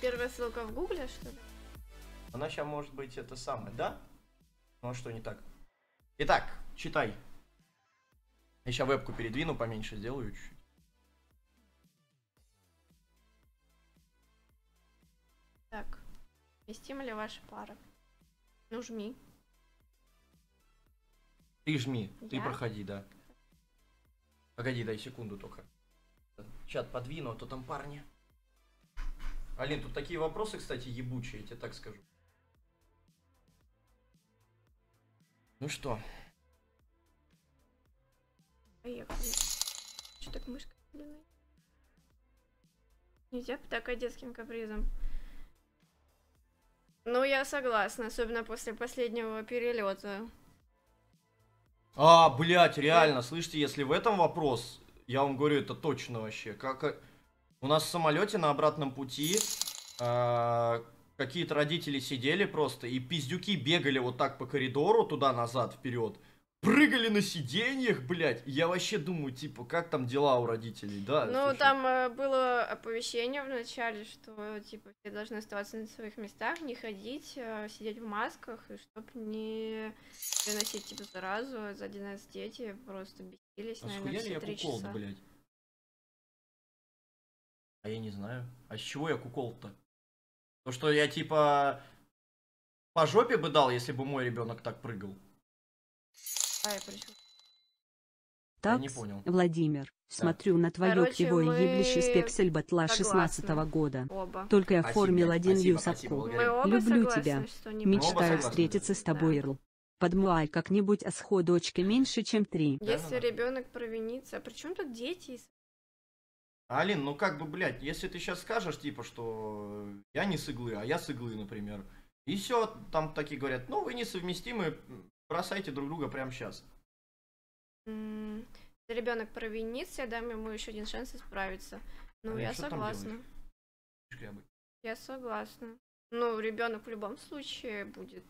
первая ссылка в гугле, что ли? Она сейчас может быть это самое, да? Ну а что не так? Итак, читай. Я сейчас вебку передвину, поменьше сделаю чуть-чуть. Так. Вместима ли ваша пара? Ну, жми. Ты жми, ты Я? проходи, да. Погоди, дай секунду только. Чат подвину, а то там парни. Алин, тут такие вопросы, кстати, ебучие, я тебе так скажу. Ну что, Поехали. Что так мышка? Нельзя потакать детским капризом. Ну, я согласна, особенно после последнего перелета. А, блядь, реально, слышите, если в этом вопрос, я вам говорю, это точно вообще. Как у нас в самолете на обратном пути а, какие-то родители сидели просто и пиздюки бегали вот так по коридору туда-назад, вперед. Прыгали на сиденьях, блядь. Я вообще думаю, типа, как там дела у родителей, да? Ну, слушай. там э, было оповещение в начале, что, типа, все должны оставаться на своих местах, не ходить, э, сидеть в масках, и чтоб не переносить, типа, заразу. Сзади нас дети просто бесились, наверное, схуяли все три часа. блядь? А я не знаю. А с чего я кукол-то? То, что я, типа, по жопе бы дал, если бы мой ребенок так прыгал. А, я причем- Я не понял. Владимир, смотрю на твое Короче, кривое мы еблище с пексель батла. 16 года. Оба. Только я оформил один юсапку. Люблю согласны, тебя. Мечтаю согласны. встретиться с тобой, Да. Ирл. Подмуай как-нибудь, а дочки меньше, чем три. Да, Если да, да. ребенок провинится, а при чем тут дети? Алин, ну как бы, блядь, если ты сейчас скажешь, типа, что я не с иглы, а я с иглы, например. И все, там такие говорят, ну вы несовместимы, бросайте друг друга прямо сейчас. Если ребенок провинится, я дам ему еще один шанс исправиться. Ну, А я что там согласна. Я согласна. Ну, ребенок в любом случае будет.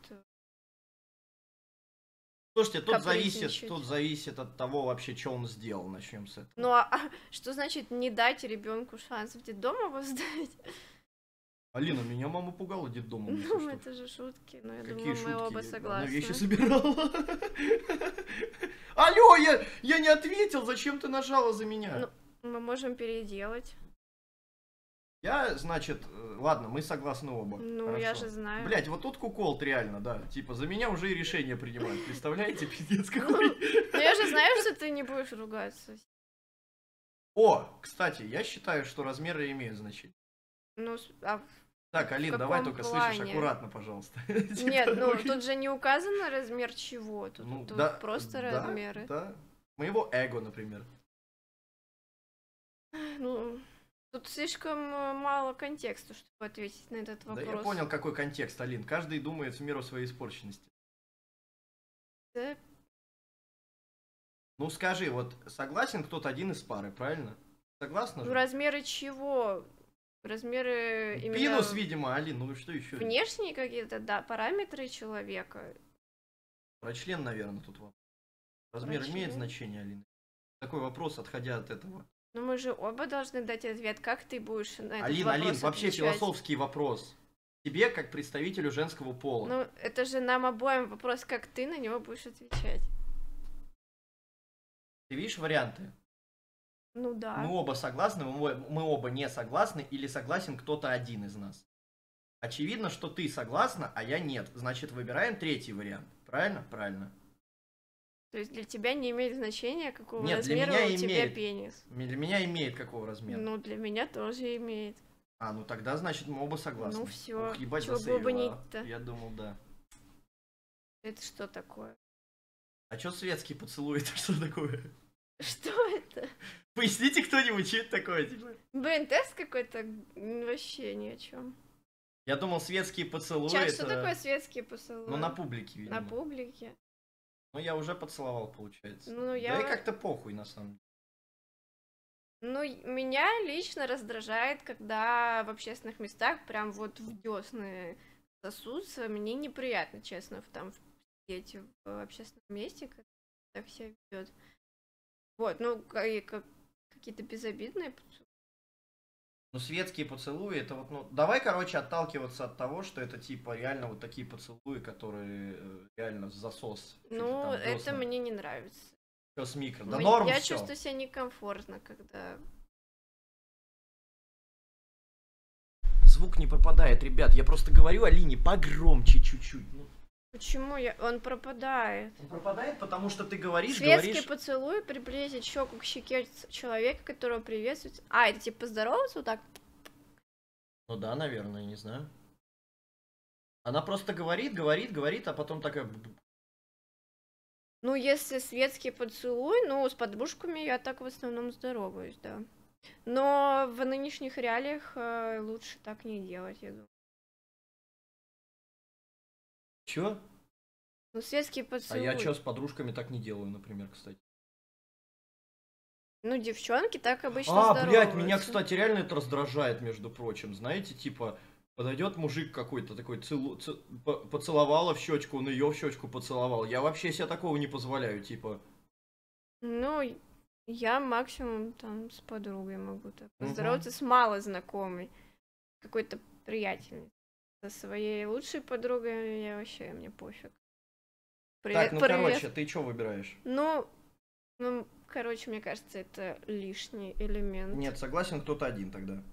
Слушайте, тут зависит, тут зависит от того вообще, что он сделал, начнем с этого. Ну, а, а что значит не дать ребенку шанс в детдом его сдать? Алина, меня мама пугала детдомом. Ну, что. это же шутки, но я Какие думаю, мы шутки? оба Она согласны. вещи собирала. Алло, я, я не ответил, зачем ты нажала за меня? Ну, Мы можем переделать. Я, значит, э, ладно, мы согласны оба. Ну, я Хорошо. же знаю. Блять, вот тут куколт реально, да. Типа, за меня уже и решение принимают. Представляете, пиздец Ну, какой. Ну, я же знаю, что ты не будешь ругаться. О, кстати, я считаю, что размеры имеют значение. Ну, а Так, Алин, давай только слышишь плане? аккуратно, пожалуйста. Нет, ну Типа, тут же не указано размер чего, тут, ну, тут да, просто да, размеры. Да. Моего эго, например. Ну, тут слишком э, мало контекста, чтобы ответить на этот Да вопрос. я понял, какой контекст, Алин. Каждый думает в меру своей испорченности. Да, Ну скажи, вот согласен кто-то один из пары, правильно? Согласна Ну, же? размеры чего? Размеры именно Пинус, видимо, Алин, ну что еще? внешние какие-то, да, параметры человека. Про член, наверное, тут вопрос. Размер Про имеет член? значение, Алина? Такой вопрос, отходя от этого. Но мы же оба должны дать ответ, как ты будешь на этот Алин, вопрос Алин, вообще отвечать. философский вопрос. Тебе, как представителю женского пола. Ну, это же нам обоим вопрос, как ты на него будешь отвечать. Ты видишь варианты? Ну да. Мы оба согласны, мы, мы оба не согласны, или согласен кто-то один из нас. Очевидно, что ты согласна, а я нет. Значит, выбираем третий вариант. Правильно? Правильно. То есть для тебя не имеет значения, какого Нет, размера у тебя имеет. пенис. Для меня имеет какого размера? Ну, для меня тоже имеет. А, ну тогда, значит, мы оба согласны. Ну всё, Ох, ебать, чего бы засейвила, не а. то. Я думал, да. Это что такое? А чё светский поцелуй, это что такое? Что это? Поясните кто-нибудь, что это такое, типа? Блин, тест какой-то вообще ни о чем. Я думал, светские поцелуи Чат, это... что такое светские поцелуи? Ну, на публике, видимо. На публике. Ну, я уже поцеловал, получается. Ну, Да я- и как-то похуй, на самом деле. Ну, меня лично раздражает, когда в общественных местах прям вот в десны сосутся. Мне неприятно, честно, там сидеть в общественном месте, как так себя ведет. Вот, ну, как- какие-то безобидные. Ну, светские поцелуи, это вот, ну, давай, короче, отталкиваться от того, что это, типа, реально вот такие поцелуи, которые э, реально засос. Ну, там это мне не нравится. Всё с микро. Да Мне- норм Я всё. чувствую себя некомфортно, когда... Звук не попадает, ребят. Я просто говорю Алине погромче чуть-чуть. Ну, Почему я... он пропадает? Он пропадает, потому что ты говоришь, Светский говоришь... поцелуй приблизить щеку к щеке человека, которого приветствует. А, это типа поздороваться вот так? Ну да, наверное, не знаю. Она просто говорит, говорит, говорит, а потом такая... Ну, если светский поцелуй, ну, с подружками я так в основном здороваюсь, да. Но в нынешних реалиях э, лучше так не делать, я думаю. Чё? Ну, светский А поцелуй. я чё с подружками так не делаю, например, кстати. Ну, девчонки так обычно А, блядь, меня, кстати, реально это раздражает, между прочим. Знаете, типа, подойдет мужик какой-то такой, целу- ц- по- поцеловала в щечку, он ее в щечку поцеловал. Я вообще себе такого не позволяю, типа. Ну, я максимум там с подругой могу так поздороваться с малознакомой, какой-то приятельницей. Со своей лучшей подругой я вообще, мне пофиг. Привет, так, ну привет. короче, ты что выбираешь? Ну, ну, короче, мне кажется, это лишний элемент. Нет, согласен кто-то один тогда.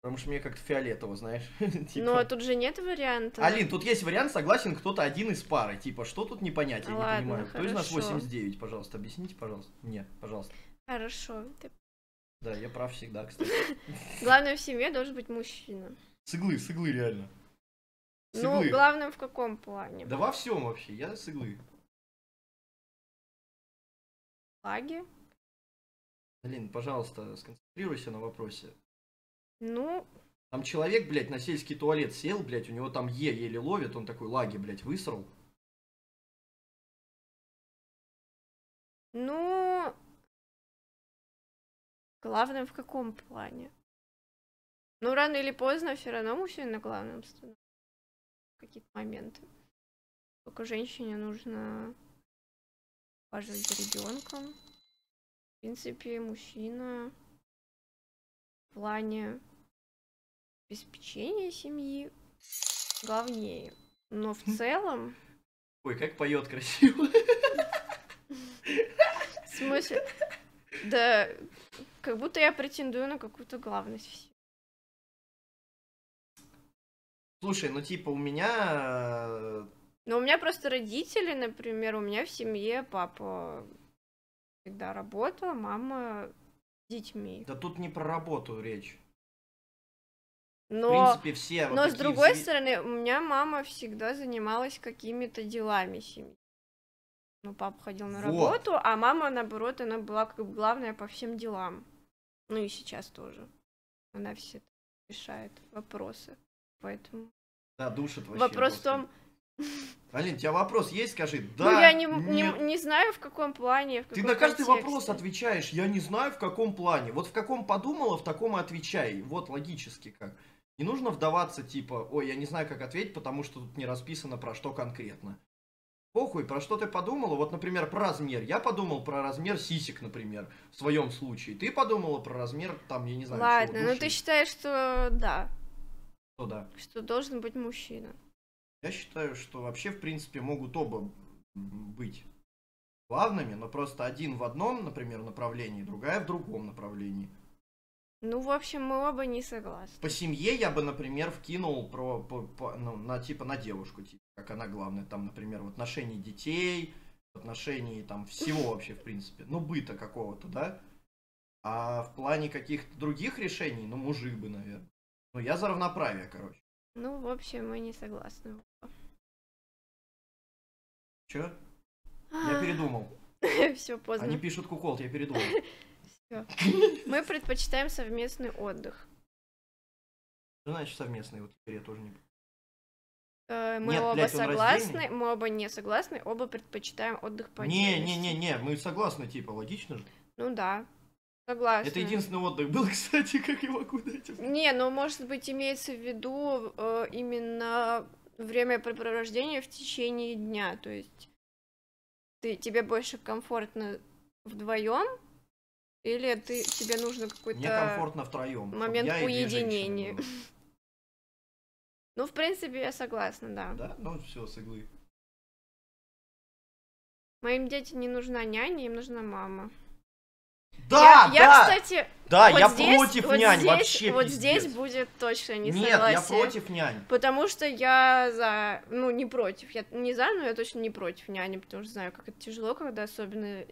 Потому что мне как-то фиолетово, знаешь. Типа, Ну, а тут же нет варианта. Алин, тут есть вариант, согласен кто-то один из пары. Типа, что тут не понять, я Ладно, не понимаю. Кто из нас хорошо. 89, пожалуйста, объясните, пожалуйста. Мне, пожалуйста. Хорошо. ты- Да, я прав всегда, кстати. Главное в семье должен быть мужчина. С иглы, с иглы, реально. С Ну, иглы. главное в каком плане? Да во всем вообще, я с иглы. Лаги? Алин, пожалуйста, сконцентрируйся на вопросе. Ну, Там человек, блядь, на сельский туалет сел, блядь, у него там Е еле ловит, он такой лаги, блядь, высрал. ну... Главное в каком плане? Ну, рано или поздно все равно мужчина главным становится. Какие-то моменты. Только женщине нужно ухаживать за ребенком. В принципе, мужчина в плане обеспечения семьи главнее. Но в целом, Ой, как поет красиво. в смысле, да, как будто я претендую на какую-то главность Слушай, ну типа у меня... э, Но у меня просто родители, например, у меня в семье папа всегда работал, мама с детьми. Да тут не про работу речь. В Но, принципе, все вот но с такие другой взве- стороны, у меня мама всегда занималась какими-то делами семьи. Ну, папа ходил на Вот. работу, а мама, наоборот, она была как бы главная по всем делам. Ну и сейчас тоже. Она все решает вопросы. Поэтому Да, душит вообще. вопрос в том, Алин, у тебя вопрос есть, скажи. Да, ну я не, не, не знаю в каком плане, в Ты каком на каждый контексте. вопрос отвечаешь, я не знаю в каком плане. Вот в каком подумала, в таком и отвечай. Вот логически как. Не нужно вдаваться типа, ой, я не знаю, как ответить, потому что тут не расписано про что конкретно. Похуй, про что ты подумала? Вот, например, про размер. Я подумал про размер сисек, например, в своем случае. Ты подумала про размер, там, я не знаю, Ладно, чего, ну души. ты считаешь, что да, Что, да. что должен быть мужчина. Я считаю, что вообще, в принципе, могут оба быть главными, но просто один в одном, например, направлении, другая в другом направлении. Ну, в общем, мы оба не согласны. По семье я бы, например, вкинул про, по- по- ну, на типа на девушку, типа, как она главная, там, например, в отношении детей, в отношении там всего вообще, в принципе, ну, быта какого-то, да? А в плане каких-то других решений, ну, мужик бы, наверное. Ну, я за равноправие, короче. Ну, в общем, мы не согласны. Че? Я передумал. Все поздно. Они пишут куколт, я передумал. Мы предпочитаем совместный отдых. Что значит совместный? Вот теперь я тоже не... Э, Мы Нет, оба блядь, согласны, мы оба не согласны, оба предпочитаем отдых по Не, не, не, не, мы согласны, типа, логично же. Ну да, согласна. Это единственный отдых был, кстати, как я могу дать. Не, ну может быть имеется в виду э, именно времяпрепровождение в течение дня, то есть ты, тебе больше комфортно вдвоем Или ты, тебе нужно Мне какой-то... комфортно втроем. момент уединения. Ну, в принципе, я согласна, да. Да? Ну все, с иглы. Моим детям не нужна няня, им нужна мама. Да, я, я, да! кстати, да, вот я здесь, против вот нянь здесь, вообще. Вот пиздец. здесь будет точно не Нет, я согласие. против нянь. Потому что я за, ну, не против. Я не за, но я точно не против няни, потому что знаю, как это тяжело, когда особенно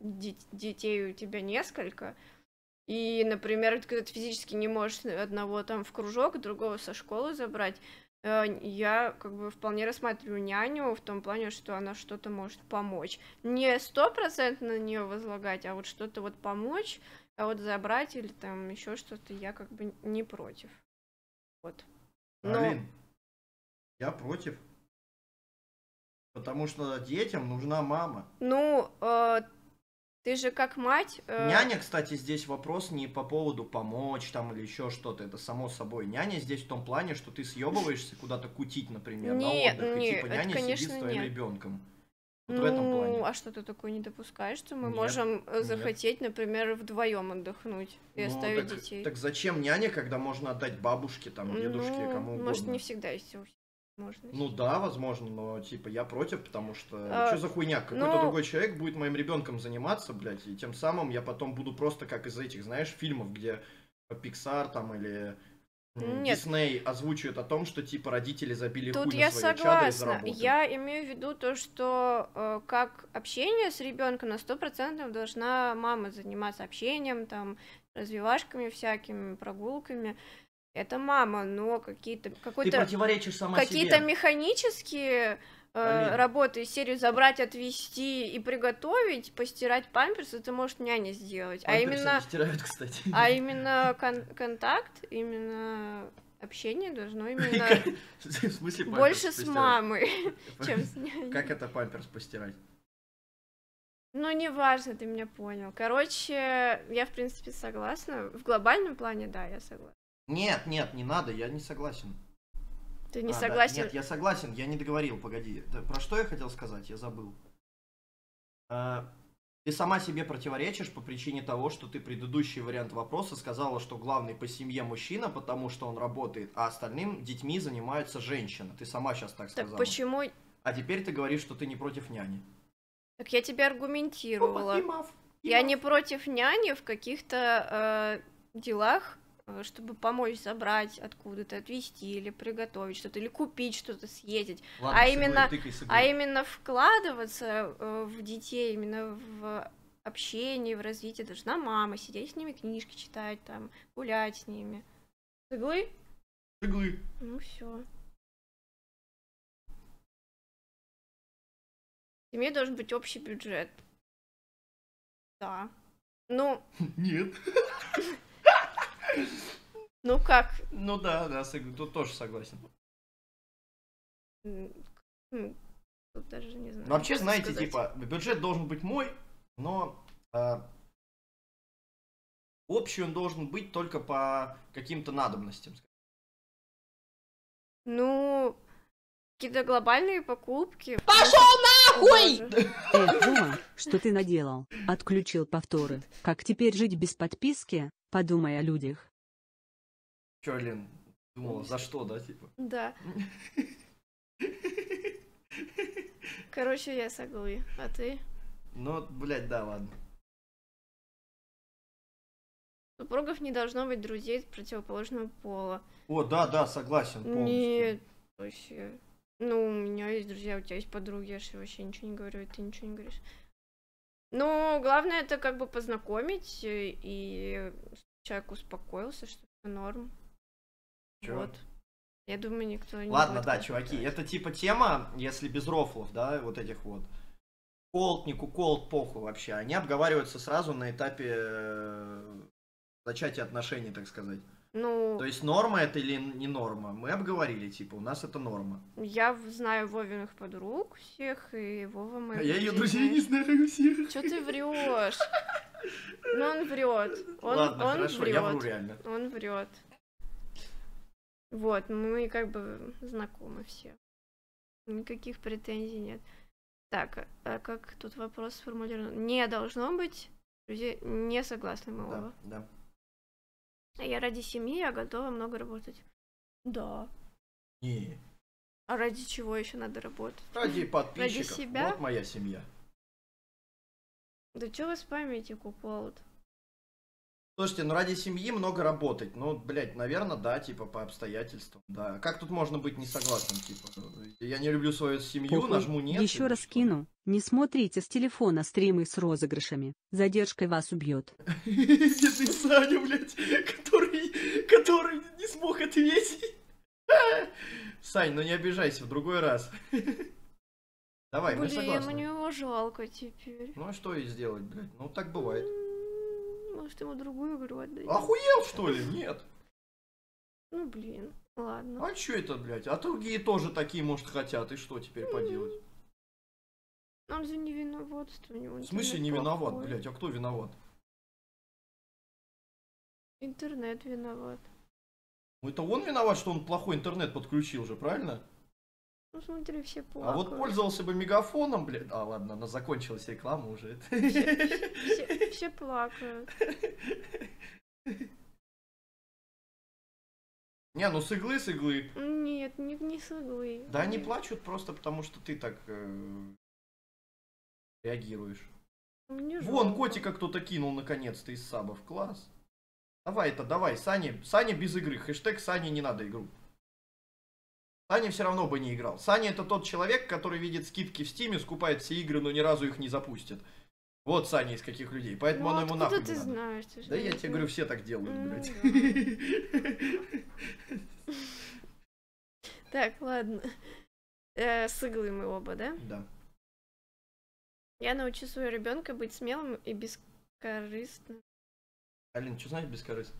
детей у тебя несколько. И, например, когда ты физически не можешь одного там в кружок, другого со школы забрать, я как бы вполне рассматриваю няню в том плане, что она что-то может помочь. Не стопроцентно на нее возлагать, а вот что-то вот помочь, а вот забрать или там еще что-то я как бы не против. Вот. Но- Алин, я против. Потому что детям нужна мама. Ну, э, ты же как мать... э, Няня, кстати, здесь вопрос не по поводу помочь там или еще что-то. Это само собой. Няня здесь в том плане, что ты съебываешься куда-то кутить, например, Нет, на отдых. нет, и типа это, няня сидит конечно, с твоим нет. ребенком. Вот ну, в этом плане. а что ты такое не допускаешь, что мы Нет, можем э, нет. захотеть, например, вдвоем отдохнуть и Ну, оставить так, детей? так зачем няня, когда можно отдать бабушке, там, дедушке, ну, кому угодно? может, не всегда есть у всех возможность. Ну да, возможно, но типа я против, потому что А, что за хуйня? Какой-то ну- другой человек будет моим ребенком заниматься, блядь, и тем самым я потом буду просто как из этих, знаешь, фильмов, где Pixar там или Нет. Дисней озвучивают о том, что типа родители забили Тут хуй я на свое чадо и согласна. Я имею в виду то, что э, как общение с ребенком на сто процентов должна мама заниматься общением, там, развивашками всякими, прогулками. Это мама, но какие-то какой-то какие-то механические э, работы из серии забрать, отвезти и приготовить, постирать памперс, это может няня сделать. а Памперсы именно, не стирают, кстати. а именно кон- контакт, именно общение должно именно В смысле больше с мамой, чем с няней. Как это памперс постирать? Ну, неважно, ты меня понял. Короче, я, в принципе, согласна. В глобальном плане, да, я согласна. Нет, нет, не надо, я не согласен. Ты не А, да, согласен? Нет, я согласен, я не договорил, погоди. Да, Про что я хотел сказать, я забыл. А, Ты сама себе противоречишь по причине того, что ты предыдущий вариант вопроса сказала, что главный по семье мужчина, потому что он работает, а остальным детьми занимаются женщины. Ты сама сейчас так Так сказала. почему... А теперь ты говоришь, что ты не против няни. Так я тебе аргументировала. Опа, и Я мав. не против няни в каких-то э, делах, чтобы помочь забрать откуда-то, отвезти или приготовить что-то, или купить что-то, съездить. Ладно, а именно-. А именно вкладываться э, в детей, именно в общение, в развитие должна мама, сидеть с ними, книжки читать, там, гулять с ними. С иглы? С иглы. Ну все. В семье должен быть общий бюджет. Да. Ну, Нет. ну как? Ну да, да. Тут тоже согласен. М, м, Тут даже не знаю. Вообще, знаете, сказать. типа, бюджет должен быть мой, но а, общий он должен быть только по каким-то надобностям. Ну, какие-то глобальные покупки. Пошел нахуй! Эх, Дима, что ты наделал? Отключил повторы. Как теперь жить без подписки? Подумай о людях. Чё, Лен, думала, за что, да, типа? Да. Короче, я соглы. А ты? Ну, блядь, да, ладно. Супругов не должно быть друзей противоположного пола. О, да, да, согласен полностью. Нет, вообще. Ну, у меня есть друзья, у тебя есть подруги, я же вообще ничего не говорю, и ты ничего не говоришь. Ну, главное это как бы познакомить, э, и человек успокоился, что это норм. Чё? Вот. Я думаю, никто не Ладно, да, чуваки, это типа тема, если без рофлов, да, вот этих вот. Колд, не куколд, похуй вообще. Они обговариваются сразу на этапе э, зачатия отношений, так сказать. Ну, То есть норма это или не норма? Мы обговорили, типа, у нас это норма. я знаю Вовиных подруг всех, и Вова моих А я ее друзей не знаю всех. Че ты врешь? Ну он врет. Он, Ладно, он хорошо, врет. я вру реально. Он врет. Вот, мы как бы знакомы все. Никаких претензий нет. Так, а как тут вопрос сформулирован? Не должно быть Друзья, не согласны мы Да, оба. да. А я ради семьи, я готова много работать. Да. Не, А ради чего еще надо работать? ради подписчиков. себя? Вот моя семья. Да что вы спамите, куколд? Слушайте, ну ради семьи много работать. Ну, блядь, наверное, да, типа по обстоятельствам. Да. Как тут можно быть не согласным, типа? Я не люблю свою семью, Похуй. нажму нет. Еще раз что? кину. Не смотрите с телефона стримы с розыгрышами. Задержкой вас убьет. Ты, Саня, блядь, который, который не смог ответить? Сань, ну не обижайся, в другой раз. Давай, мы Блин, согласны. мне его жалко теперь. Ну а что и сделать, блядь? Ну так бывает. Может, ему другую игру отдать? Охуел, что ли? Нет. Ну, блин, ладно. А что это, блядь? А другие тоже такие, может, хотят. И что теперь поделать? Он же не виноват, что у него В смысле не виноват, плохой. блядь? А кто виноват? Интернет виноват. Ну это он виноват, что он плохой интернет подключил же, правильно? Ну, смотри, все А плакают. вот пользовался бы мегафоном, блядь. А, ладно, она закончилась реклама уже. Все, все плакают. Не, ну с иглы, с иглы. Нет, не, не с иглы. Да они плачут просто потому, что ты так э, реагируешь. Мне Вон, жалко. котика кто-то кинул наконец-то из сабов. Класс. Давай это, давай, Саня, Саня без игры. Хэштег Сане не надо игру. Саня все равно бы не играл. Саня это тот человек, который видит скидки в стиме, скупает все игры, но ни разу их не запустит. Вот Саня из каких людей. Поэтому Ну, оно ему нахуй не ты надо. знаешь? Ты Да не я тебе говорю, все так делают, Ну, блядь. Так, ладно. Э, с иглы мы оба, да? Да. Я научу своего ребенка быть смелым и бескорыстным. Алин, что значит бескорыстно?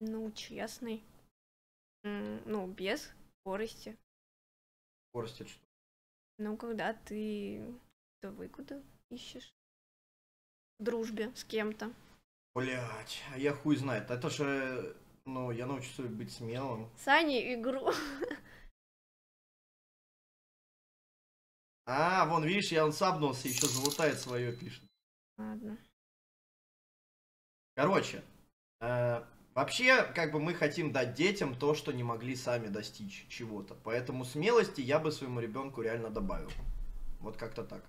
Ну, честный. Ну, без скорости. Скорости что? Ну, когда ты то выгоду ищешь. В дружбе с кем-то. Блять, а я хуй знает. Это же, ну, я научусь быть смелым. Сани игру. А, вон, видишь, я он сабнулся, еще залутает свое пишет. Ладно. Короче, э, вообще, как бы мы хотим дать детям то, что не могли сами достичь чего-то. Поэтому смелости я бы своему ребенку реально добавил. Вот как-то так.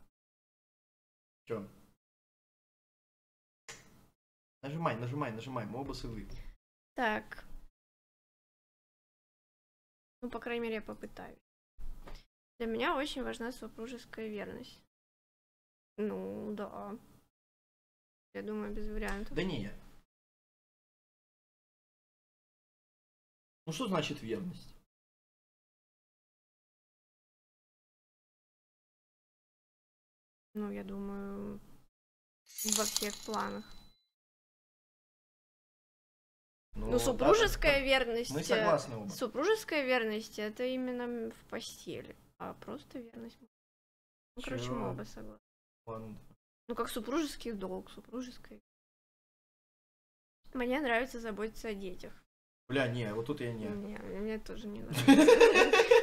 Че? Нажимай, нажимай, нажимай, мы оба с иглы. Так. Ну, по крайней мере, я попытаюсь. Для меня очень важна супружеская верность. Ну, да. Я думаю, без вариантов. Да не Ну что значит верность? Ну, я думаю, во всех планах. Ну, да, супружеская да, верность... Мы согласны оба. Супружеская верность это именно в постели, а просто верность. Ну, короче, мы оба согласны. Ладно. Ну, как супружеский долг, супружеская. Мне нравится заботиться о детях. Бля, не, вот тут я не. Не, мне тоже не нравится.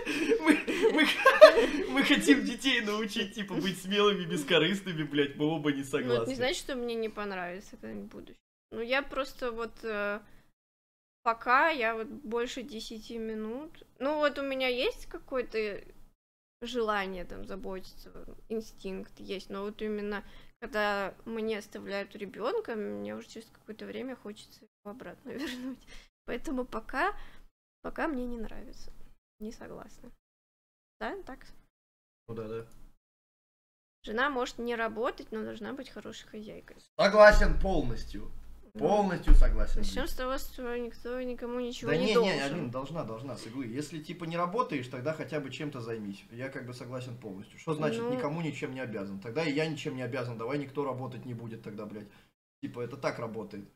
Мы, хотим детей научить, типа, быть смелыми, бескорыстными, блядь, мы оба не Ну, это согласны. не значит, что мне не понравится когда-нибудь в будущем. Ну, я просто вот э, пока я вот больше 10 минут. Ну, вот у меня есть какое-то желание там заботиться, инстинкт есть, но вот именно когда мне оставляют ребенка, мне уже через какое-то время хочется его обратно вернуть. Поэтому пока, пока мне не нравится. Не согласна. Да, так? Ну да, да. Жена может не работать, но должна быть хорошей хозяйкой. Согласен полностью. Ну, Полностью согласен. Начнем с того, что никто никому ничего Да не, не, должен. не, Алин, должна, должна, с иглы. Если типа не работаешь, тогда хотя бы чем-то займись. Я как бы согласен полностью. Что значит Ну- никому ничем не обязан? Тогда и я ничем не обязан. Давай никто работать не будет тогда, блядь. Типа это так работает.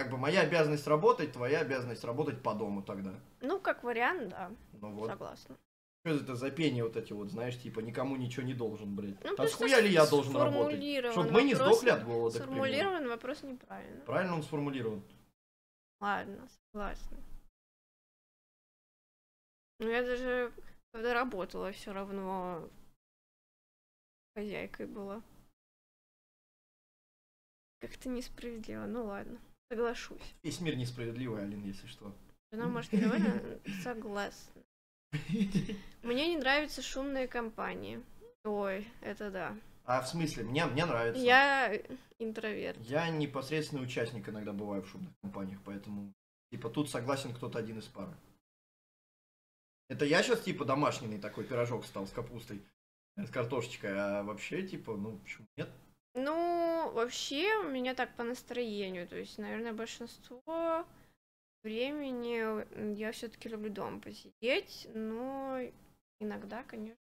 Как бы моя обязанность работать, твоя обязанность работать по дому тогда. Ну, как вариант, да, Ну вот. согласна. Что это за пение вот эти вот, знаешь, типа никому ничего не должен, блядь. Ну, а схуя ли я должен работать? Чтобы мы не сдохли от голода. Сформулирован вопрос неправильно. Правильно он сформулирован. Ладно, согласна. Ну, я даже когда работала, все равно хозяйкой была. Как-то несправедливо. Ну ладно, соглашусь. Весь мир несправедливый, Алин, если что. Жена может недовольна? Согласна. Мне не нравятся шумные компании. Ой, это да. А в смысле? Мне, мне нравится. Я интроверт. Я непосредственный участник иногда бываю в шумных компаниях, поэтому типа тут согласен кто-то один из пары. Это я сейчас типа домашний такой пирожок стал с капустой, с картошечкой, а вообще типа, ну почему нет? Ну, вообще у меня так по настроению. То есть, наверное, большинство времени я все-таки люблю дома посидеть, но иногда, конечно.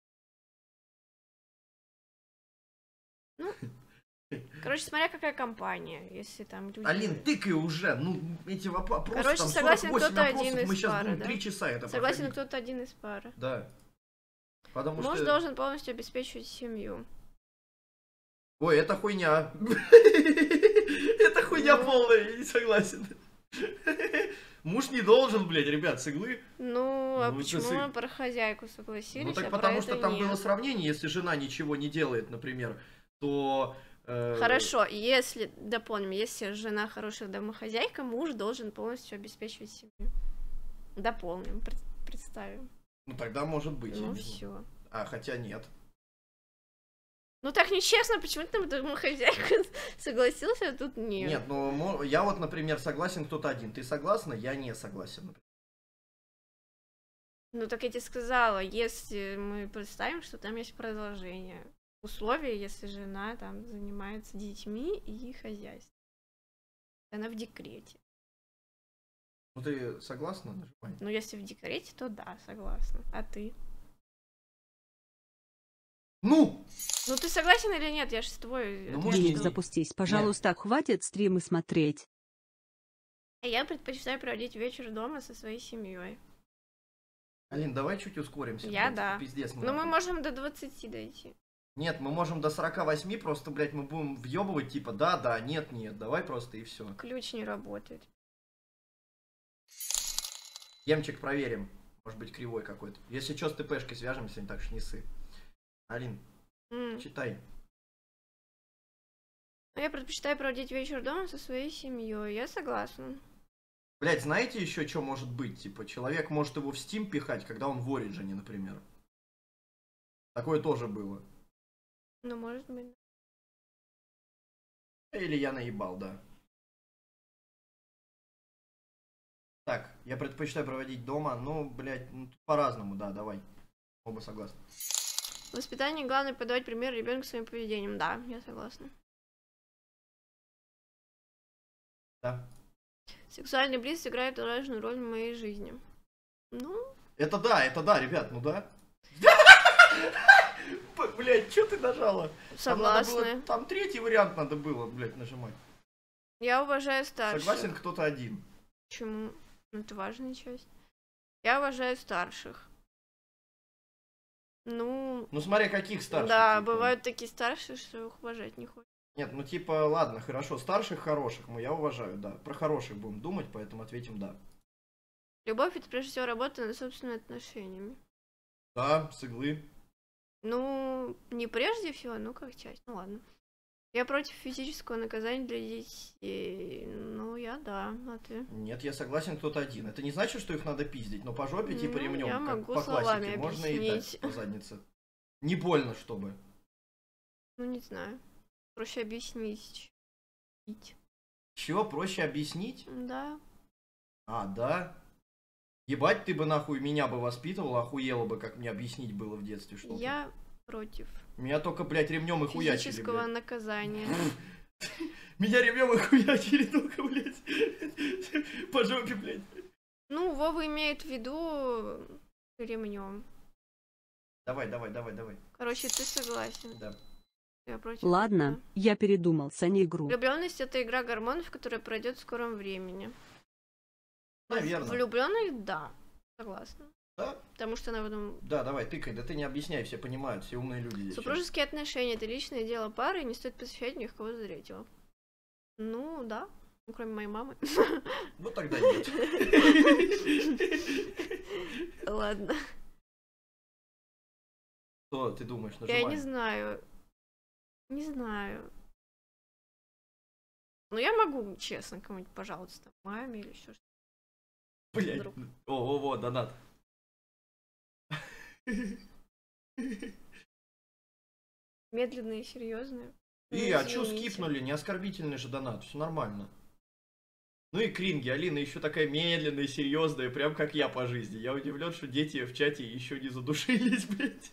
Ну, короче, смотря какая компания, если там люди... Алин, тыкай уже, ну эти воп- вопросы, Короче, там согласен 48 кто-то один из мы сейчас пары, будем да? три часа это Согласен кто-то один из пары. Да. Потому Муж что... должен полностью обеспечивать семью. Ой, это хуйня. Это хуйня Ну. полная, я не согласен. Муж не должен, блядь, ребят, с иглы. Ну, а Ну, почему сы- мы про хозяйку согласились, Ну так а потому что там нет? было сравнение, если жена ничего не делает, например, то... э, Хорошо, если, дополним, если жена хорошая домохозяйка, муж должен полностью обеспечивать семью. Дополним, пред- представим. Ну тогда может быть. Ну все. А, хотя нет. Ну так нечестно, почему ты там домохозяйка согласился, а тут нет. Нет, ну я вот, например, согласен кто-то один. Ты согласна? Я не согласен. например. Ну так я тебе сказала, если мы представим, что там есть продолжение. Условия, если жена там занимается детьми и хозяйством. Она в декрете. Ну ты согласна? Нажимай. Ну если в декрете, то да, согласна. А ты? Ну! Ну ты согласен или нет? Я же с тобой... Ну, может, не Денис, запустись, пожалуйста, хватит стримы смотреть. А Я предпочитаю проводить вечер дома со своей семьей. Алин, давай чуть ускоримся. Я блядь, да. Пиздец. Но мы нахуй. можем до 20 дойти. Нет, мы можем до 48, просто, блядь, мы будем въебывать, типа, да, да, нет, нет, давай просто и все. Ключ не работает. Емчик проверим. Может быть, кривой какой-то. Если что, с ТПшкой свяжемся, не так что не сы. Алин, Читай. Ну, Я предпочитаю проводить вечер дома со своей семьей. Я согласна. Блять, знаете еще, что может быть? Типа, человек может его в Steam пихать, когда он в Ориджине, например. Такое тоже было. Ну, может быть. Или я наебал, да. Так, я предпочитаю проводить дома, ну, блядь, ну, по-разному, да, давай. Оба согласны. В воспитании главное подавать пример ребенку своим поведением. Да, я согласна. Да. Сексуальный близость играет важную роль в моей жизни. Ну, Это да, это да, ребят, ну да. Блять, что ты нажала? Согласна. Там третий вариант надо было, блядь, нажимать. Я уважаю старших. Согласен кто-то один. Почему? Ну, Это важная часть. Я уважаю старших. Ну, Ну смотри, каких старших. да, типа. бывают такие старшие, что их уважать не хочется. Нет, ну типа, ладно, хорошо, старших хороших, ну я уважаю, да. Про хороших будем думать, поэтому ответим да. Любовь это прежде всего работа над собственными отношениями. Да, с иглы. Ну, не прежде всего, ну как часть. Ну ладно. Я против физического наказания для детей. Ну, я да, а ты? Нет, я согласен, кто-то один. Это не значит, что их надо пиздить, но по жопе, типа Ну, ремнем, я как могу по классике, можно и дать по заднице. Не больно, чтобы. Ну, не знаю. Проще объяснить. Чего проще объяснить? Да. А, да? Ебать, ты бы нахуй меня бы воспитывал, охуела бы, как мне объяснить было в детстве что-то. Я против Меня только, блядь, ремнем и хуячили, физического блядь. наказания. Меня ремнем и хуячили только, блядь. По жопе, блядь. Ну, Вова имеет в виду ремнем. Давай, давай, давай, давай. Короче, ты согласен. Да. Я против. Ладно, я передумал, Сани игру. Влюбленность это игра гормонов, которая пройдет в скором времени. Наверное. Влюбленность, да. Согласна. Да? Потому что она в этом Да, давай, тыкай, да ты не объясняй, все понимают, все умные люди здесь. Супружеские отношения это личное дело пары, и не стоит посвящать в них кого третьего. Ну, да. Ну, кроме моей мамы. Ну тогда нет. Ладно. Что ты думаешь, Я не нажимай. знаю. Не знаю. Ну, я могу, честно, кому-нибудь, пожалуйста, маме или еще что Блять. Вдруг. О, о, о, донат. Медленные серьезные. И, Ну, а чё скипнули? Не оскорбительный же донат, все нормально. Ну и кринги, Алина еще такая медленная, серьезная, прям как я по жизни. Я удивлен, что дети в чате еще не задушились, блядь.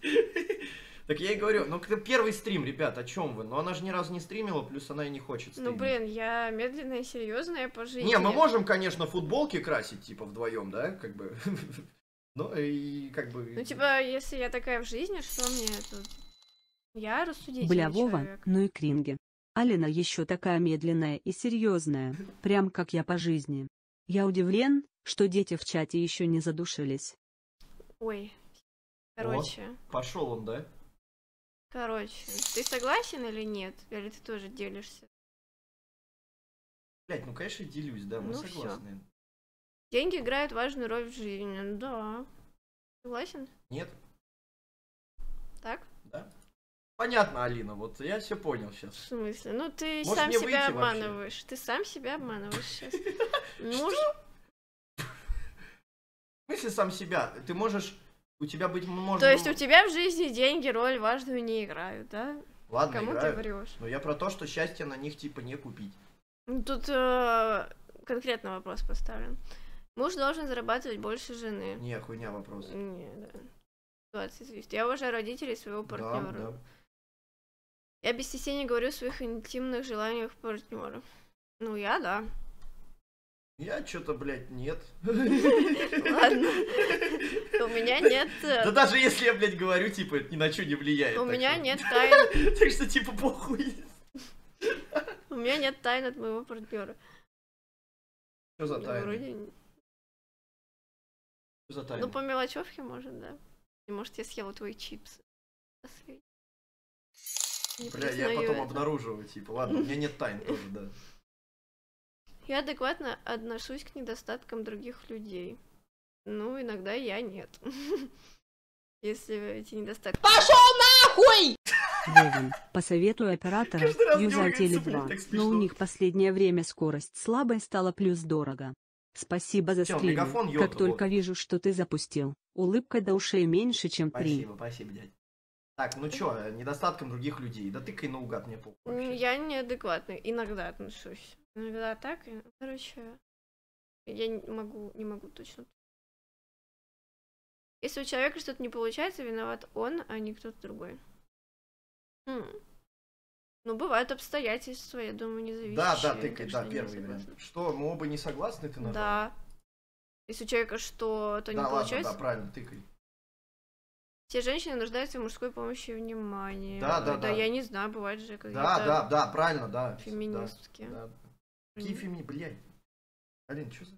Так я и говорю, ну это первый стрим, ребят, о чем вы? Ну она же ни разу не стримила, плюс она и не хочет Ну, стримить. блин, я медленная серьезная по жизни. Не, мы можем, конечно, футболки красить, типа, вдвоем, да, как бы. Ну и как бы... Ну, типа, если я такая в жизни, что мне тут... Я рассудительный Бля, Вова, человек. ну и кринги. Алина еще такая медленная и серьезная, прям как я по жизни. Я удивлен, что дети в чате еще не задушились. Ой. Короче, Пошел он, да? короче, ты согласен или нет? Или ты тоже делишься? Блять, ну конечно делюсь, да, мы Ну, согласны. Деньги играют важную роль в жизни. Ну Да. Согласен? Нет? Так? Да? Понятно, Алина, вот я все понял В сейчас. смысле? Ну ты Может, сам себя выйти вообще? обманываешь. Ты сам себя обманываешь сейчас. Может, В смысле сам себя? Ты можешь... У тебя быть может... то есть у тебя в жизни деньги роль важную не играют, да? Ладно, Кому ты врешь? Но я про то, что счастье на них типа не купить. Ну, Тут э, конкретно вопрос поставлен. Муж должен зарабатывать больше жены. Не, хуйня вопрос. Не, да. Ситуация зависит. Я уважаю родителей своего партнера. Да, да. Я без стеснения говорю о своих интимных желаниях партнера. Ну, я да. Я что-то, блядь, нет. Ладно. У меня нет... э, Да даже если я, блядь, говорю, типа, это ни на что не влияет. У меня нет тайн. Так что, типа, похуй. У меня нет тайн от моего партнера. Что за тайна? вроде... За тайна? Ну, по мелочевке, может, да. И может, я съела твои чипсы. Не Бля, я потом это. обнаруживаю, типа, ладно, у меня нет тайн тоже, да. Я адекватно отношусь к недостаткам других людей. Ну, иногда я нет. Если эти недостатки... Вован, посоветую оператора, юзать дёргается, Теле2, блядь, так но смешно. у них последнее время скорость слабая стала плюс дорого. Спасибо за Чё, стрим. мегафон Как только вот. вижу, что ты запустил, улыбка до ушей меньше, чем три. Спасибо, спасибо, дядь. Так, ну чё, недостатком других людей. Да тыкай наугад мне похуй. Вообще. Я неадекватно иногда отношусь. Иногда так, и, короче, я не могу, не могу точно. Если у человека что-то не получается, виноват он, а не кто-то другой. Хм. Ну, бывают обстоятельства, я думаю, не зависит. Да, да, тыкай, да, первый вариант. Что, мы оба не согласны, ты нажал? Да. Если у человека что-то не Да, ладно, получается, да, правильно, тыкай. все женщины нуждаются в мужской помощи и внимании. Да, да, Да, да. я не знаю, бывает же какие-то Да, да, да, правильно, да. феминистки. Да, да. Какие фемини... Блядь. Алин, что за... Ну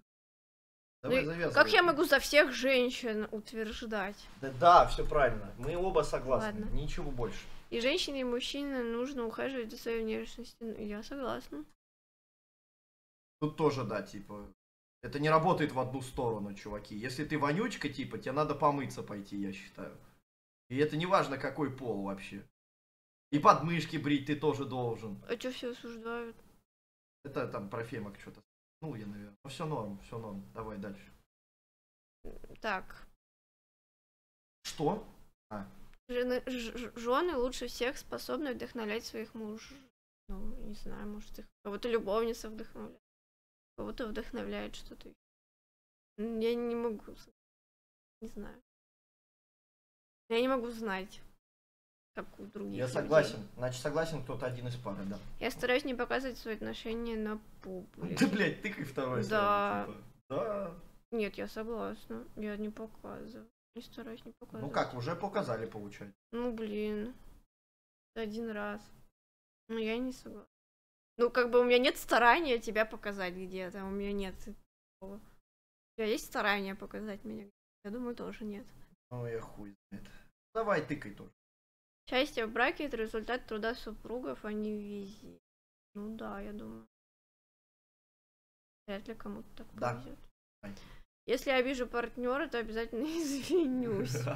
Давай завязывай. Как я могу за всех женщин утверждать? Да, да, все правильно. Мы оба согласны. Ладно. Ничего больше. И женщине, и мужчине нужно ухаживать за своей внешностью. Ну, Я согласна. Тут тоже, да, типа... Это не работает в одну сторону, чуваки. Если ты вонючка, типа, тебе надо помыться пойти, я считаю. И это не важно, какой пол вообще. И подмышки брить ты тоже должен. А что все осуждают? Это там про фемок что-то. Ну, я, наверное. Ну, все норм, все норм. Давай дальше. Так. Что? Жены, ж- жены лучше всех способны вдохновлять своих муж. Ну, не знаю, может, их кого-то любовница вдохновляет. Кого-то вдохновляет что-то. Я не могу. Не знаю. Я не могу знать, как у других. Я людей. согласен. Значит, согласен кто-то один из пары, да. Я стараюсь не показывать свои отношения на публике. Да, блядь, тыкай второй Да. типа. Да. Нет, я согласна. Я не показываю. Не стараюсь не показывать. Ну как, уже показали, получается. Ну, блин. Один раз. Ну, я не согласна. Ну, как бы у меня нет старания тебя показать где-то. У меня нет такого. У тебя есть старание показать меня? Я думаю, тоже нет. Ну, я хуй знает. Давай, тыкай тоже. Счастье в браке это результат труда супругов, а не вези. Ну да, я думаю. Вряд ли кому-то так Да. повезет. Если я обижу партнера, то обязательно извинюсь.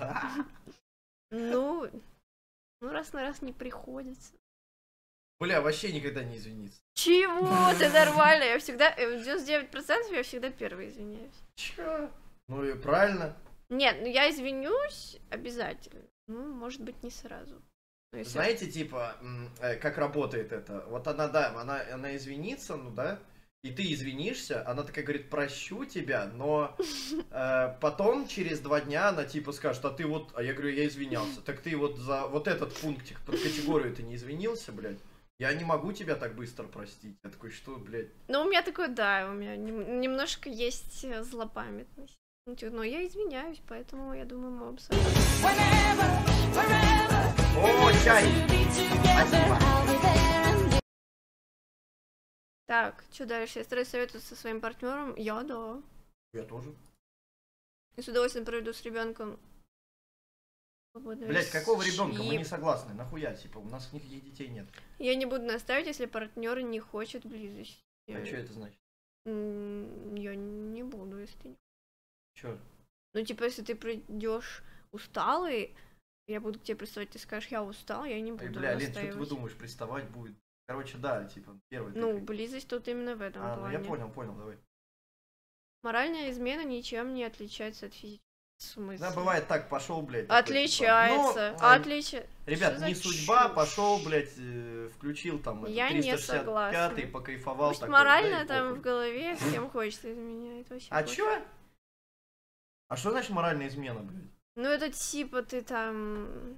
Ну, ну раз на раз не приходится. Бля, вообще никогда не извиниться. Чего? Ты нормально, я всегда, э, в 99% я всегда первый извиняюсь. Чё? Ну и правильно. Нет, ну я извинюсь обязательно. Ну, может быть, не сразу. Ну, Знаете, типа, э, как работает это? Вот она, да, она, она извинится, ну да, и ты извинишься, она такая говорит, прощу тебя, но э, потом, через два дня, она типа скажет, а ты вот, а я говорю, я извинялся. Так ты вот за вот этот пунктик под категорию ты не извинился, блядь? Я не могу тебя так быстро простить. Я такой, что, блядь? Ну, у меня такое, да, у меня нем- немножко есть э, злопамятность. Ну, типа, Но я извиняюсь, поэтому я думаю, мы согласны. О, чай! Спасибо. Так, что дальше? Я стараюсь советоваться со своим партнером. Я, да. Я тоже. И с удовольствием проведу с ребенком. Блять, какого ребенка? Мы не согласны. Нахуя, типа, у нас никаких детей нет. Я не буду наставить, если партнер не хочет близости. А что это значит? Я не буду, если ты не Че? Ну, типа, если ты придешь усталый, я буду к тебе приставать, ты скажешь, я устал, я не буду Ай, бля, Лен, что ты выдумаешь, приставать будет? Короче, да, типа, первый. Ну, как- близость тут именно в этом А, ну плане. я понял, понял, давай. Моральная измена ничем не отличается от физической. В смысле? Да, бывает так, пошел, блядь. типа, Отличается. ну, а, Отличи... Ребят, не судьба, чушь? пошел, блядь, э, включил там Я не 365 согласна. покайфовал. Пусть такой, морально да там похуй. в голове с кем хочется изменяет. Вообще А пофиг. чё? А что значит моральная измена, блядь? Ну, это типа ты там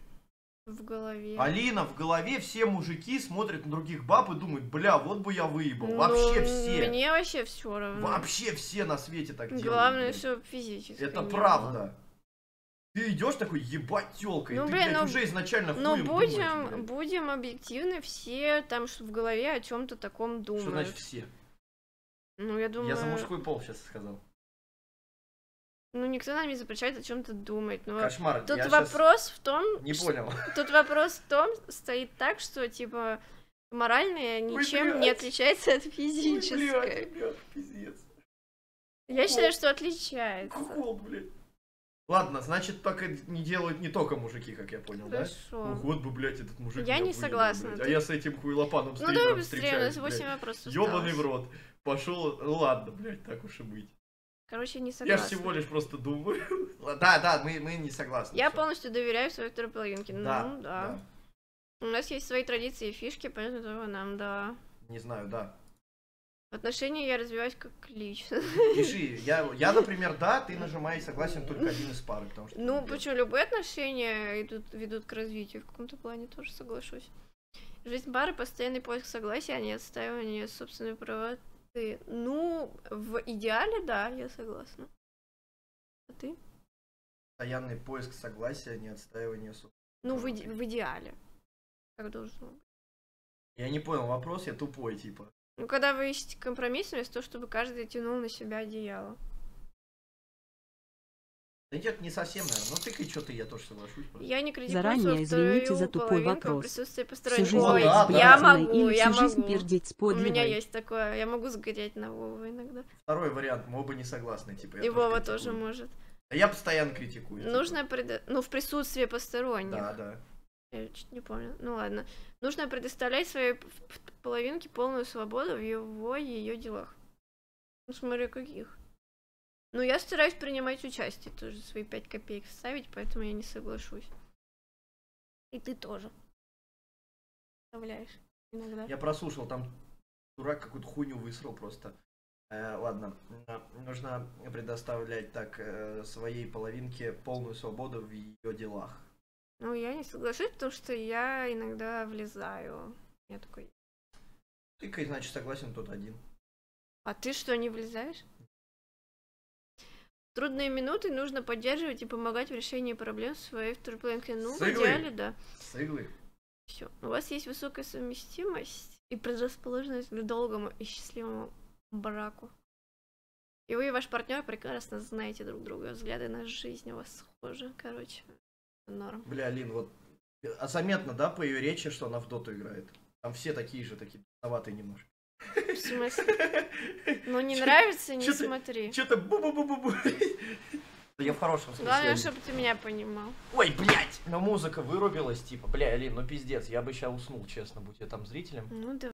в голове. Алина, в голове все мужики смотрят на других баб и думают, бля, вот бы я выебал. Ну, Вообще все. Мне вообще все равно. Вообще все на свете так делают. Главное, что физически. Это правда. Ты идешь такой, ебать тёлка, Ну, и ты, блин, блядь, ну- уже изначально было. Но хуем будем, думаешь, будем объективны, все там что в голове о чем-то таком думают. Что значит все? Ну, я думаю, Я за мужской пол сейчас сказал. Ну никто нам не запрещает о чем-то думать. Но Кошмар. тут я вопрос в том, Не понял. тут вопрос в том, стоит так, что типа моральное ничем не блядь. отличается от Ой, физической. блядь, ребят, пиздец. Я считаю, что отличается. Кукол, блядь. Ладно, значит, так и не делают не только мужики, как я понял, да? Ну, Хорошо. вот бы, блядь, этот мужик. Я не согласна, блядь. ты- А я с этим хуйлопаном Ну давай быстрее, у нас 8 блядь. вопросов Ёбаный в рот. Пошел, ну ладно, блядь, так уж и быть. Короче, не Я согласна. же всего лишь просто думаю. Да, да, мы, мы не согласны. Я всё. полностью доверяю своей второй половинке. Да, ну, да. У нас есть свои традиции и фишки, поэтому нам, да. Не знаю, да. В отношении я развиваюсь как личность. Пиши, я, я, например, да, ты нажимай согласен только один из пары, потому что... Ну, почему любые отношения идут, ведут к развитию, в каком-то плане тоже соглашусь. Жизнь пары, постоянный поиск согласия, а не отстаивание собственной правоты. Ну, в идеале, да, я согласна. А ты? Постоянный поиск согласия, не отстаивание су- Ну, в, иде- в идеале. Как должно быть. Я не понял вопрос, я тупой, типа. Ну, когда вы ищете компромисс, вместо того, чтобы каждый тянул на себя одеяло. Да нет, не совсем, наверное. Ну тыкай что-то, я тоже соглашусь. просто. Я не критикую Заранее извините за тупой вопрос. Всю жизнь Ой, да, я могу, или я всю жизнь могу. пердеть с У меня есть такое, я могу сгореть на Вову иногда. Второй вариант, мы оба не согласны, типа. И Вова критикую. тоже может. Да я постоянно критикую. типа. Нужно преда- Ну, в присутствии посторонних. Да, да. Я чуть не помню. Ну ладно. Нужно предоставлять своей половинке полную свободу в его и ее делах. Ну, смотря каких. Ну, я стараюсь принимать участие, тоже свои пять копеек вставить, поэтому я не соглашусь. И ты тоже. Вставляешь иногда. Я прослушал, там дурак какую-то хуйню высрал просто. Э, ладно, нужно предоставлять так э, своей половинке полную свободу в ее делах. Ну, я не соглашусь, потому что я иногда влезаю. Я такой, Тыкай, значит, согласен тот один. а ты что, не влезаешь? В трудные минуты нужно поддерживать и помогать в решении проблем своей второй половинкой. Ну, в С иглы. идеале, да. С иглы. Все. У вас есть высокая совместимость и предрасположенность к долгому и счастливому браку. И вы и ваш партнер прекрасно знаете друг друга. Взгляды на жизнь у вас схожи. Короче, норм. Бля, Алин, вот а заметно, да, по ее речи, что она в доту играет. Там все такие же, такие бесноватые немножко. В смысле? Ну, не нравится, не смотри. Что-то бу-бу-бу-бу-бу. Я в хорошем Главное, смысле. чтобы ты меня понимал. Ой, блядь! Но музыка вырубилась, типа, бля, Алин, ну пиздец, я бы сейчас уснул, честно, будь я там зрителем. Ну да.